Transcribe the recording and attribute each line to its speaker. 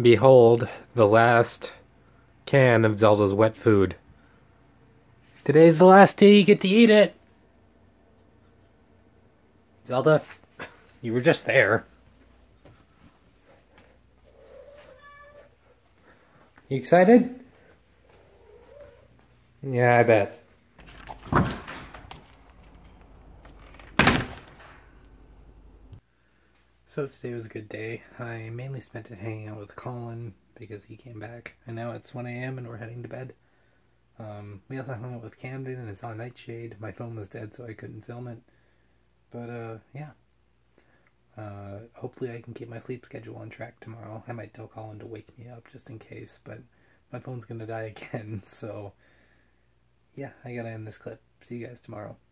Speaker 1: Behold, the last can of Zelda's wet food. Today's the last day you get to eat it! Zelda, you were just there. You excited? Yeah, I bet. So today was a good day. I mainly spent it hanging out with Colin because he came back, and now it's 1 a.m. and we're heading to bed. Um, we also hung out with Camden and it's on Nightshade. My phone was dead, so I couldn't film it. But uh, yeah. Uh, hopefully, I can keep my sleep schedule on track tomorrow. I might tell Colin to wake me up just in case, but my phone's gonna die again. So yeah, I gotta end this clip. See you guys tomorrow.